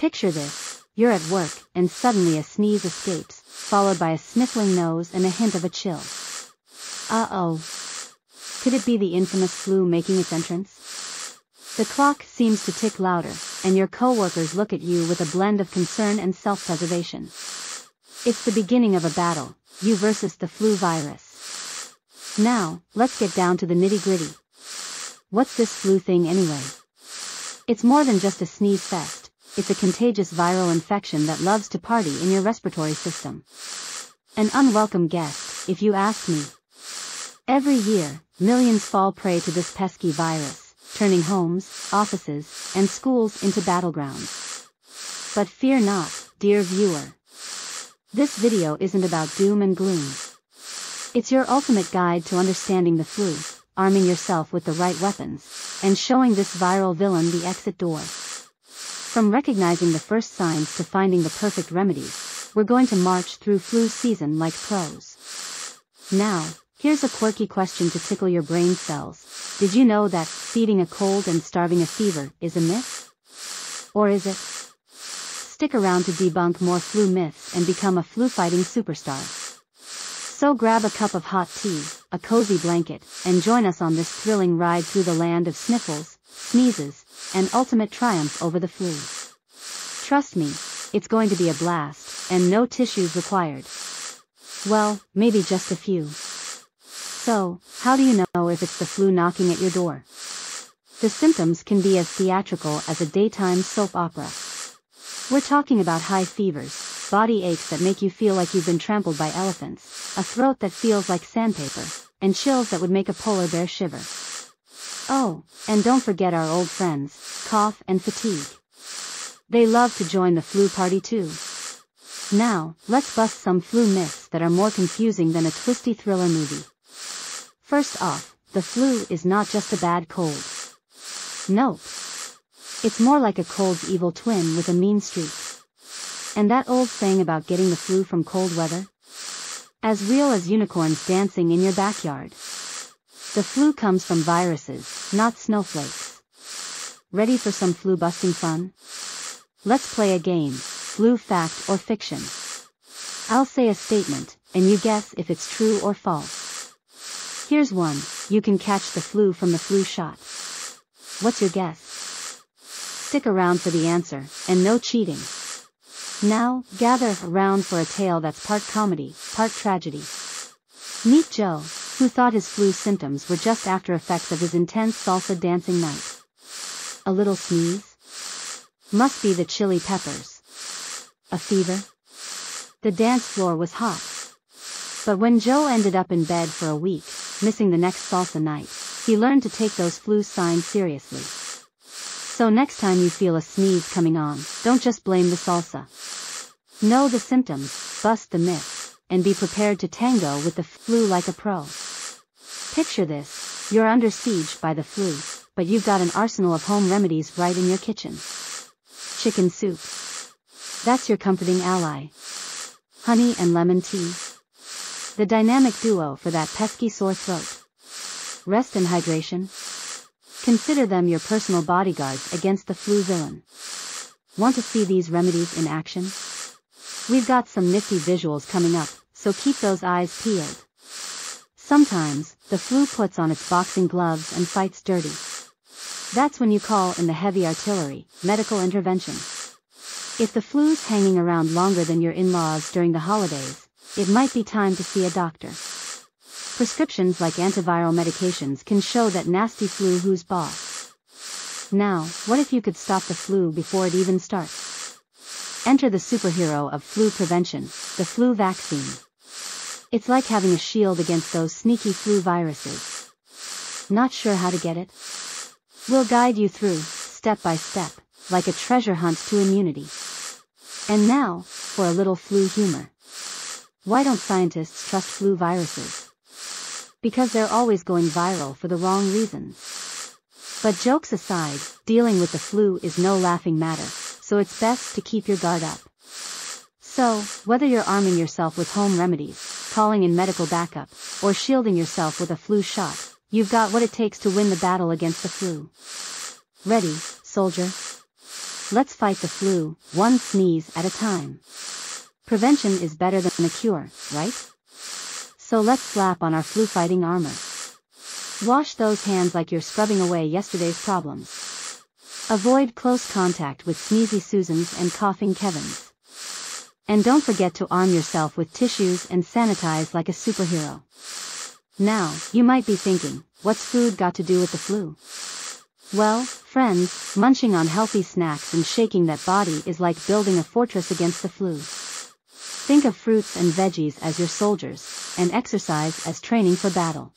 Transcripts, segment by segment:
Picture this, you're at work, and suddenly a sneeze escapes, followed by a sniffling nose and a hint of a chill. Uh-oh. Could it be the infamous flu making its entrance? The clock seems to tick louder, and your coworkers look at you with a blend of concern and self-preservation. It's the beginning of a battle, you versus the flu virus. Now, let's get down to the nitty-gritty. What's this flu thing anyway? It's more than just a sneeze fest, it's a contagious viral infection that loves to party in your respiratory system. An unwelcome guest, if you ask me. Every year, millions fall prey to this pesky virus, turning homes, offices, and schools into battlegrounds. But fear not, dear viewer. This video isn't about doom and gloom. It's your ultimate guide to understanding the flu, arming yourself with the right weapons, and showing this viral villain the exit door. From recognizing the first signs to finding the perfect remedies, we're going to march through flu season like pros. Now, here's a quirky question to tickle your brain cells. Did you know that feeding a cold and starving a fever is a myth? Or is it? Stick around to debunk more flu myths and become a flu-fighting superstar. So grab a cup of hot tea, a cozy blanket, and join us on this thrilling ride through the land of sniffles, sneezes, and ultimate triumph over the flu. Trust me, it's going to be a blast, and no tissues required. Well, maybe just a few. So, how do you know if it's the flu knocking at your door? The symptoms can be as theatrical as a daytime soap opera. We're talking about high fevers, body aches that make you feel like you've been trampled by elephants, a throat that feels like sandpaper, and chills that would make a polar bear shiver. Oh, and don't forget our old friends, cough and fatigue. They love to join the flu party too. Now, let's bust some flu myths that are more confusing than a twisty thriller movie. First off, the flu is not just a bad cold. Nope, it's more like a cold's evil twin with a mean streak. And that old saying about getting the flu from cold weather? As real as unicorns dancing in your backyard. The flu comes from viruses, not snowflakes. Ready for some flu busting fun? Let's play a game, flu fact or fiction. I'll say a statement, and you guess if it's true or false. Here's one, you can catch the flu from the flu shot. What's your guess? Stick around for the answer, and no cheating. Now, gather around for a tale that's part comedy, part tragedy. Meet Joe, who thought his flu symptoms were just after effects of his intense salsa dancing night. A little sneeze? Must be the chili peppers. A fever? The dance floor was hot. But when Joe ended up in bed for a week, missing the next salsa night, he learned to take those flu signs seriously. So next time you feel a sneeze coming on, don't just blame the salsa. Know the symptoms, bust the myth, and be prepared to tango with the flu like a pro. Picture this, you're under siege by the flu, but you've got an arsenal of home remedies right in your kitchen. Chicken soup. That's your comforting ally. Honey and lemon tea. The dynamic duo for that pesky sore throat. Rest and hydration, Consider them your personal bodyguards against the flu villain. Want to see these remedies in action? We've got some nifty visuals coming up, so keep those eyes peeled. Sometimes, the flu puts on its boxing gloves and fights dirty. That's when you call in the heavy artillery, medical intervention. If the flu's hanging around longer than your in-laws during the holidays, it might be time to see a doctor. Prescriptions like antiviral medications can show that nasty flu who's boss. Now, what if you could stop the flu before it even starts? Enter the superhero of flu prevention, the flu vaccine. It's like having a shield against those sneaky flu viruses. Not sure how to get it? We'll guide you through, step by step, like a treasure hunt to immunity. And now, for a little flu humor. Why don't scientists trust flu viruses? because they're always going viral for the wrong reasons. But jokes aside, dealing with the flu is no laughing matter, so it's best to keep your guard up. So, whether you're arming yourself with home remedies, calling in medical backup, or shielding yourself with a flu shot, you've got what it takes to win the battle against the flu. Ready, soldier? Let's fight the flu, one sneeze at a time. Prevention is better than a cure, right? So let's slap on our flu fighting armor. Wash those hands like you're scrubbing away yesterday's problems. Avoid close contact with sneezy Susans and coughing Kevins. And don't forget to arm yourself with tissues and sanitize like a superhero. Now, you might be thinking, what's food got to do with the flu? Well, friends, munching on healthy snacks and shaking that body is like building a fortress against the flu. Think of fruits and veggies as your soldiers, and exercise as training for battle.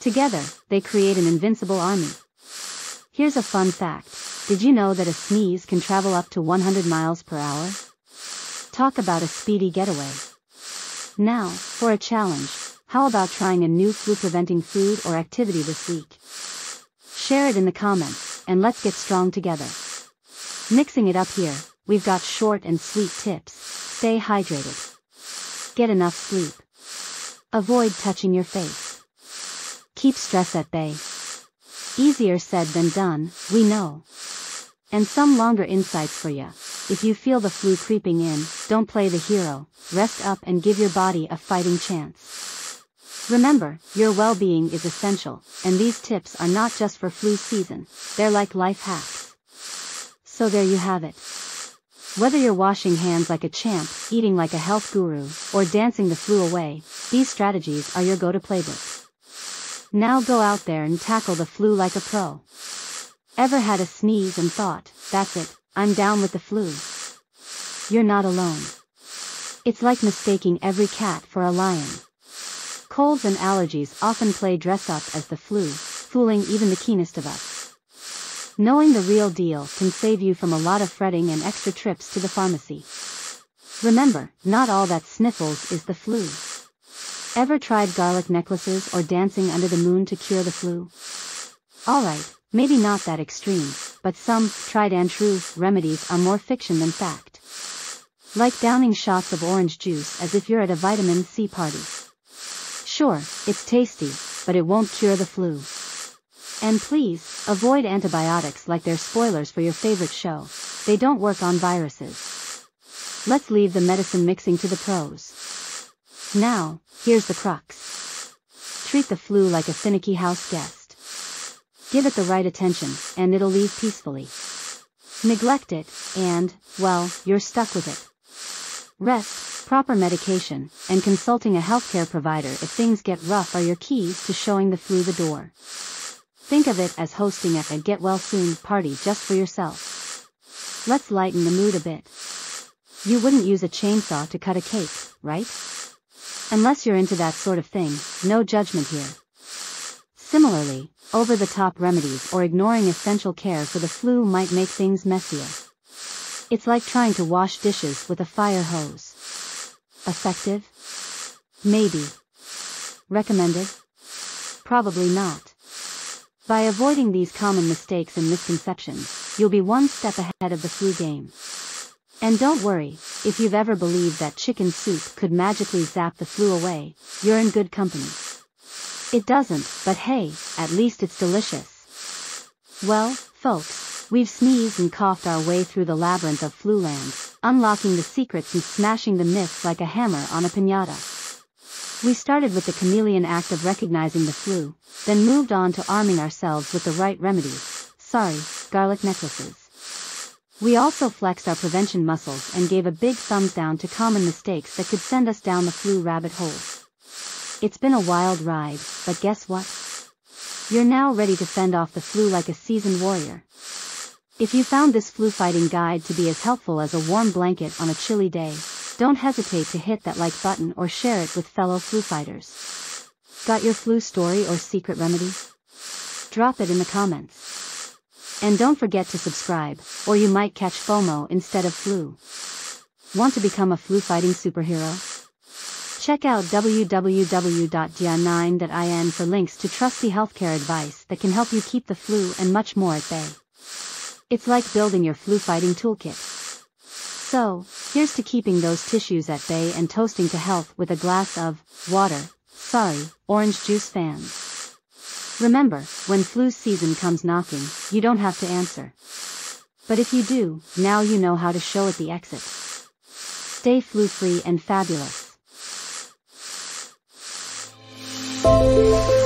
Together, they create an invincible army. Here's a fun fact. Did you know that a sneeze can travel up to 100 miles per hour? Talk about a speedy getaway. Now, for a challenge, how about trying a new flu-preventing food or activity this week? Share it in the comments, and let's get strong together. Mixing it up here, we've got short and sweet tips. Stay hydrated. Get enough sleep. Avoid touching your face. Keep stress at bay. Easier said than done, we know. And some longer insights for ya. If you feel the flu creeping in, don't play the hero, rest up and give your body a fighting chance. Remember, your well-being is essential, and these tips are not just for flu season, they're like life hacks. So there you have it. Whether you're washing hands like a champ, eating like a health guru, or dancing the flu away, these strategies are your go-to playbook. Now go out there and tackle the flu like a pro. Ever had a sneeze and thought, that's it, I'm down with the flu. You're not alone. It's like mistaking every cat for a lion. Colds and allergies often play dress up as the flu, fooling even the keenest of us. Knowing the real deal can save you from a lot of fretting and extra trips to the pharmacy. Remember, not all that sniffles is the flu. Ever tried garlic necklaces or dancing under the moon to cure the flu? Alright, maybe not that extreme, but some tried and true remedies are more fiction than fact. Like downing shots of orange juice as if you're at a vitamin C party. Sure, it's tasty, but it won't cure the flu. And please, avoid antibiotics like they're spoilers for your favorite show. They don't work on viruses. Let's leave the medicine mixing to the pros. Now, here's the crux. Treat the flu like a finicky house guest. Give it the right attention, and it'll leave peacefully. Neglect it, and, well, you're stuck with it. Rest, proper medication, and consulting a healthcare provider if things get rough are your keys to showing the flu the door. Think of it as hosting a get well soon party just for yourself. Let's lighten the mood a bit. You wouldn't use a chainsaw to cut a cake, right? Unless you're into that sort of thing, no judgment here. Similarly, over-the-top remedies or ignoring essential care for the flu might make things messier. It's like trying to wash dishes with a fire hose. Effective? Maybe. Recommended? Probably not. By avoiding these common mistakes and misconceptions, you'll be one step ahead of the flu game. And don't worry, if you've ever believed that chicken soup could magically zap the flu away, you're in good company. It doesn't, but hey, at least it's delicious. Well, folks, we've sneezed and coughed our way through the labyrinth of fluland, unlocking the secrets and smashing the myths like a hammer on a piñata. We started with the chameleon act of recognizing the flu, then moved on to arming ourselves with the right remedies, sorry, garlic necklaces. We also flexed our prevention muscles and gave a big thumbs down to common mistakes that could send us down the flu rabbit hole. It's been a wild ride, but guess what? You're now ready to fend off the flu like a seasoned warrior. If you found this flu fighting guide to be as helpful as a warm blanket on a chilly day, don't hesitate to hit that like button or share it with fellow flu fighters. Got your flu story or secret remedy? Drop it in the comments. And don't forget to subscribe, or you might catch FOMO instead of flu. Want to become a flu fighting superhero? Check out www.dia9.in for links to trusty healthcare advice that can help you keep the flu and much more at bay. It's like building your flu fighting toolkit. So, here's to keeping those tissues at bay and toasting to health with a glass of water. Sorry, orange juice fans. Remember, when flu season comes knocking, you don't have to answer. But if you do, now you know how to show it the exit. Stay flu-free and fabulous. 啊。